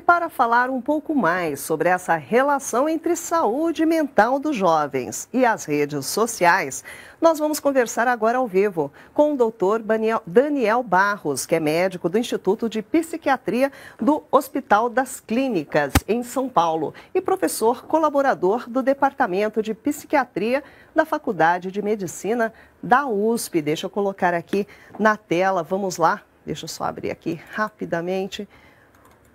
E para falar um pouco mais sobre essa relação entre saúde mental dos jovens e as redes sociais, nós vamos conversar agora ao vivo com o doutor Daniel Barros, que é médico do Instituto de Psiquiatria do Hospital das Clínicas, em São Paulo, e professor colaborador do Departamento de Psiquiatria da Faculdade de Medicina da USP. Deixa eu colocar aqui na tela, vamos lá, deixa eu só abrir aqui rapidamente.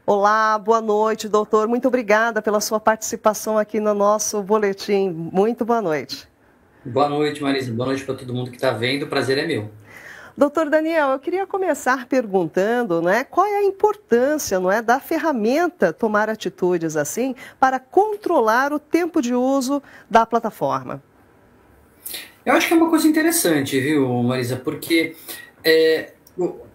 Olá, boa noite, doutor. Muito obrigada pela sua participação aqui no nosso boletim. Muito boa noite. Boa noite, Marisa. Boa noite para todo mundo que está vendo. O prazer é meu. Doutor Daniel, eu queria começar perguntando né, qual é a importância não é, da ferramenta tomar atitudes assim para controlar o tempo de uso da plataforma. Eu acho que é uma coisa interessante, viu, Marisa, porque é,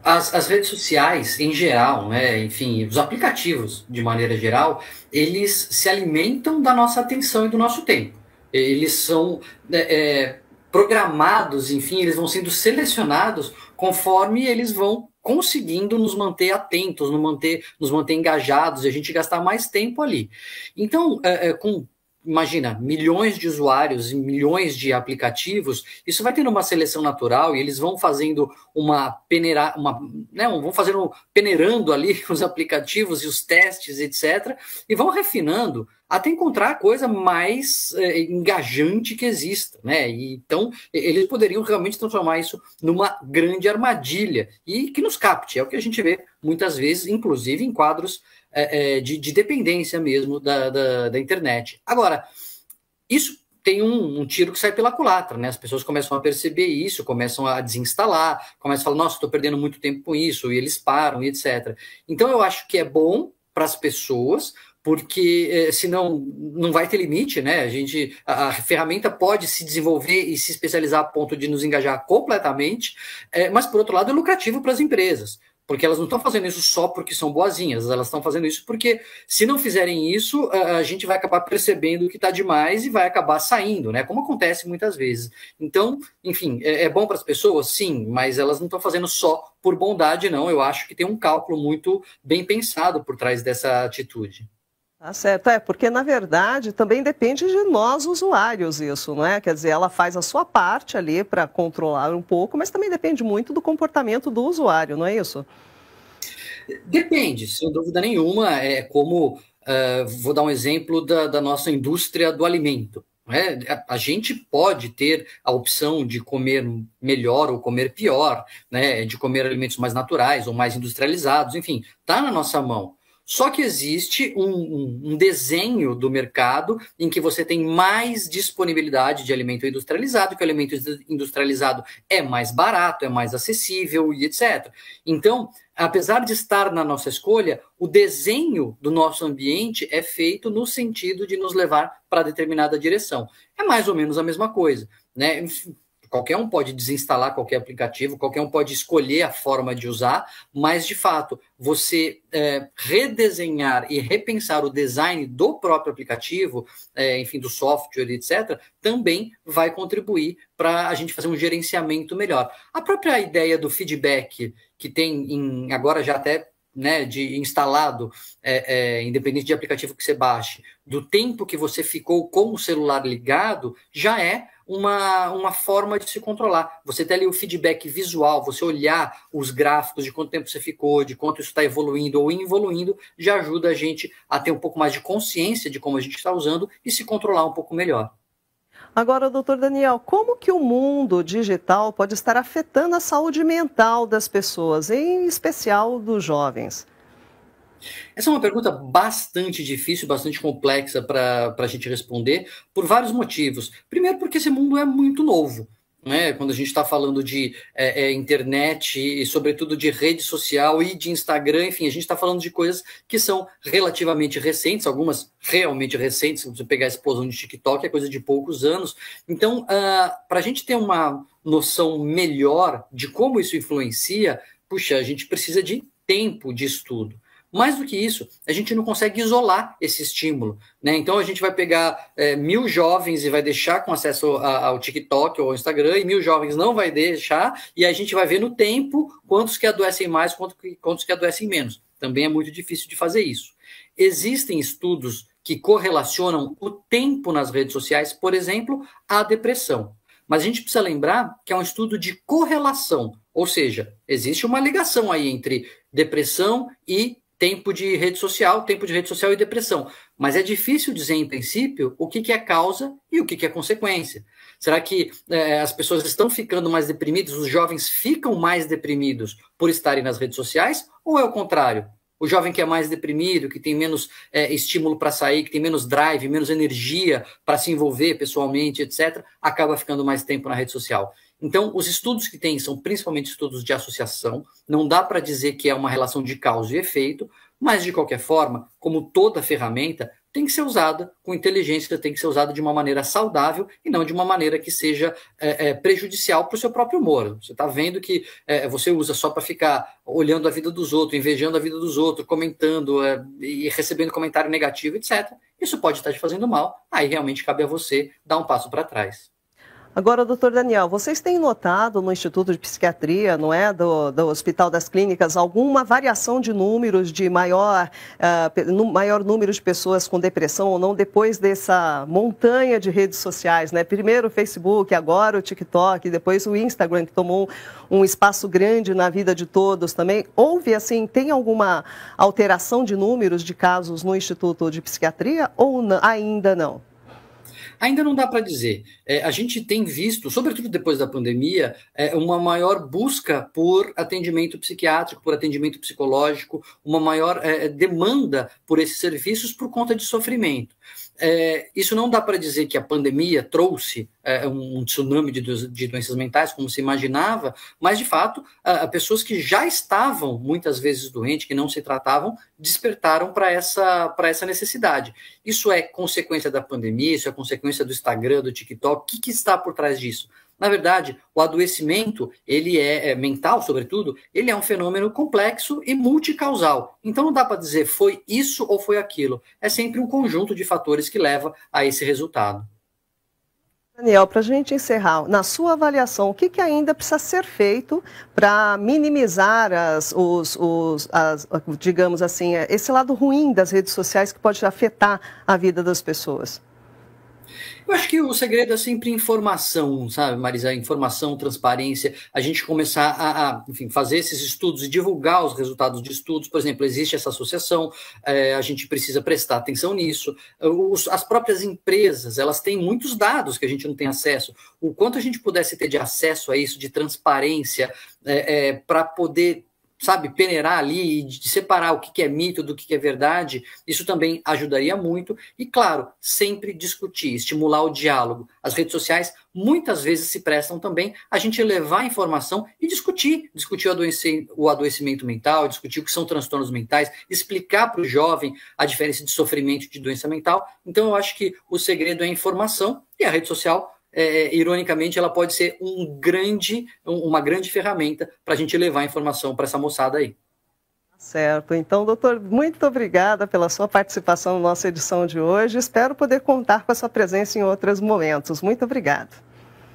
as, as, redes sociais, em geral, né, enfim, os aplicativos, de maneira geral, eles se alimentam da nossa atenção e do nosso tempo. Eles são é, é, programados, enfim, eles vão sendo selecionados conforme eles vão conseguindo nos manter atentos, nos manter, nos manter engajados e a gente gastar mais tempo ali. Então, é, é com imagina, milhões de usuários e milhões de aplicativos, isso vai tendo uma seleção natural e eles vão fazendo uma peneira, uma, né, vão fazendo peneirando ali os aplicativos e os testes, etc, e vão refinando até encontrar a coisa mais é, engajante que exista, né? E, então eles poderiam realmente transformar isso numa grande armadilha e que nos capte, é o que a gente vê muitas vezes, inclusive em quadros é, de, de, dependência mesmo da, da, da, internet. Agora, isso tem um, um, tiro que sai pela culatra, né? As pessoas começam a perceber isso, começam a desinstalar, começam a falar, nossa, estou perdendo muito tempo com isso, e eles param, e etc. Então eu acho que é bom para as pessoas, porque eh, senão não vai ter limite, né? A gente, a, a, ferramenta pode se desenvolver e se especializar a ponto de nos engajar completamente, eh, mas por outro lado é lucrativo para as empresas porque elas não estão fazendo isso só porque são boazinhas, elas estão fazendo isso porque, se não fizerem isso, a, gente vai acabar percebendo que está demais e vai acabar saindo, né? Como acontece muitas vezes. Então, enfim, é, é bom para as pessoas? Sim, mas elas não estão fazendo só por bondade, não. Eu acho que tem um cálculo muito bem pensado por trás dessa atitude. Tá certo, é, porque na verdade também depende de nós usuários isso, não é? Quer dizer, ela faz a sua parte ali para controlar um pouco, mas também depende muito do comportamento do usuário, não é isso? Depende, sem dúvida nenhuma. É como, uh, vou dar um exemplo da, da nossa indústria do alimento. É, a, gente pode ter a opção de comer melhor ou comer pior, né, de comer alimentos mais naturais ou mais industrializados, enfim, está na nossa mão. Só que existe um, um, um, desenho do mercado em que você tem mais disponibilidade de alimento industrializado, que o alimento industrializado é mais barato, é mais acessível e etc. Então, apesar de estar na nossa escolha, o desenho do nosso ambiente é feito no sentido de nos levar para determinada direção. É mais ou menos a mesma coisa. Né? Qualquer um pode desinstalar qualquer aplicativo, qualquer um pode escolher a forma de usar, mas de fato, você é, redesenhar e repensar o design do próprio aplicativo, é, enfim, do software, etc., também vai contribuir para a gente fazer um gerenciamento melhor. A própria ideia do feedback que tem em, agora já até né, de instalado, é, é, independente de aplicativo que você baixe, do tempo que você ficou com o celular ligado, já é uma, uma forma de se controlar. Você ter ali o feedback visual, você olhar os gráficos de quanto tempo você ficou, de quanto isso está evoluindo ou involuindo, já ajuda a gente a ter um pouco mais de consciência de como a gente está usando e se controlar um pouco melhor. Agora, doutor Daniel, como que o mundo digital pode estar afetando a saúde mental das pessoas, em especial dos jovens? Essa é uma pergunta bastante difícil, bastante complexa para a gente responder, por vários motivos. Primeiro, porque esse mundo é muito novo. Né? Quando a gente está falando de é, é, internet e, sobretudo, de rede social e de Instagram, enfim, a gente está falando de coisas que são relativamente recentes, algumas realmente recentes. Se você pegar a explosão de TikTok, é coisa de poucos anos. Então, uh, ah, para a gente ter uma noção melhor de como isso influencia, puxa, a gente precisa de tempo de estudo. Mais do que isso, a gente não consegue isolar esse estímulo. Né? Então a gente vai pegar é, mil jovens e vai deixar com acesso a, ao TikTok ou ao Instagram, e mil jovens não vai deixar, e a gente vai ver no tempo quantos que adoecem mais, quantos que, quantos que adoecem menos. Também é muito difícil de fazer isso. Existem estudos que correlacionam o tempo nas redes sociais, por exemplo, à depressão. Mas a gente precisa lembrar que é um estudo de correlação, ou seja, existe uma ligação aí entre depressão e tempo de rede social, tempo de rede social e depressão. Mas é difícil dizer, em princípio, o que, que é causa e o que, que é consequência. Será que é, as pessoas estão ficando mais deprimidas, os jovens ficam mais deprimidos por estarem nas redes sociais, ou é o contrário? O jovem que é mais deprimido, que tem menos é, estímulo para sair, que tem menos drive, menos energia para se envolver pessoalmente, etc., acaba ficando mais tempo na rede social. Então, os estudos que tem são principalmente estudos de associação, não dá para dizer que é uma relação de causa e efeito, mas de qualquer forma, como toda ferramenta, tem que ser usada com inteligência, tem que ser usada de uma maneira saudável e não de uma maneira que seja é, é, prejudicial para o seu próprio humor. Você está vendo que é, você usa só para ficar olhando a vida dos outros, invejando a vida dos outros, comentando é, e recebendo comentário negativo, etc. Isso pode estar te fazendo mal, aí realmente cabe a você dar um passo para trás. Agora, doutor Daniel, vocês têm notado no Instituto de Psiquiatria, não é, do, do Hospital das Clínicas, alguma variação de números, de maior, uh, maior número de pessoas com depressão ou não, depois dessa montanha de redes sociais, né? Primeiro o Facebook, agora o TikTok, depois o Instagram, que tomou um espaço grande na vida de todos também. Houve, assim, tem alguma alteração de números de casos no Instituto de Psiquiatria ou não, ainda não? Ainda não dá para dizer. É, a gente tem visto, sobretudo depois da pandemia, é, uma maior busca por atendimento psiquiátrico, por atendimento psicológico, uma maior é, demanda por esses serviços por conta de sofrimento. É, isso não dá para dizer que a pandemia trouxe é, um tsunami de, de, doenças mentais, como se imaginava, mas de fato, a, a pessoas que já estavam muitas vezes doentes, que não se tratavam, despertaram para essa, essa necessidade. Isso é consequência da pandemia, isso é consequência do Instagram, do TikTok. O que, que está por trás disso? Na verdade, o adoecimento, ele é, é mental, sobretudo, ele é um fenômeno complexo e multicausal. Então não dá para dizer foi isso ou foi aquilo. É sempre um conjunto de fatores que leva a esse resultado. Daniel, para a gente encerrar, na sua avaliação, o que, que ainda precisa ser feito para minimizar as, os, os as, digamos assim, esse lado ruim das redes sociais que pode afetar a vida das pessoas? Eu acho que o segredo é sempre informação, sabe, Marisa? Informação, transparência, a gente começar a, a enfim, fazer esses estudos e divulgar os resultados de estudos. Por exemplo, existe essa associação, é, a gente precisa prestar atenção nisso. Os, as próprias empresas, elas têm muitos dados que a gente não tem acesso. O quanto a gente pudesse ter de acesso a isso, de transparência, é, é, para poder sabe, peneirar ali e separar o que é mito do que é verdade, isso também ajudaria muito. E, claro, sempre discutir, estimular o diálogo. As redes sociais muitas vezes se prestam também a gente levar informação e discutir, discutir o, adoecimento mental, discutir o que são transtornos mentais, explicar para o jovem a diferença de sofrimento de doença mental. Então, eu acho que o segredo é a informação e a rede social é, ironicamente, ela pode ser um grande, uma grande ferramenta para a gente levar informação para essa moçada aí. Certo. Então, doutor, muito obrigada pela sua participação na nossa edição de hoje. Espero poder contar com a sua presença em outros momentos. Muito obrigado.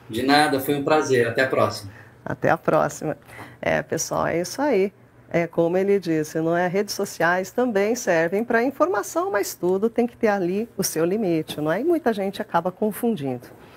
De nada, foi um prazer. Até a próxima. Até a próxima. É, pessoal, é isso aí. É como ele disse, não é? Redes sociais também servem para informação, mas tudo tem que ter ali o seu limite, não é? E muita gente acaba confundindo.